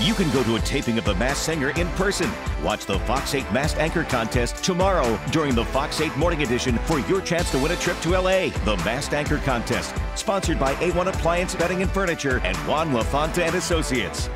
you can go to a taping of The Masked Singer in person. Watch the Fox 8 Masked Anchor Contest tomorrow during the Fox 8 Morning Edition for your chance to win a trip to LA. The Masked Anchor Contest, sponsored by A1 Appliance Bedding and Furniture and Juan LaFonta and Associates.